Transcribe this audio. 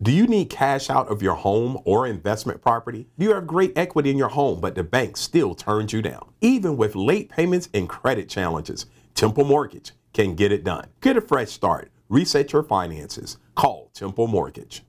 Do you need cash out of your home or investment property? Do you have great equity in your home, but the bank still turns you down? Even with late payments and credit challenges, Temple Mortgage can get it done. Get a fresh start. Reset your finances. Call Temple Mortgage.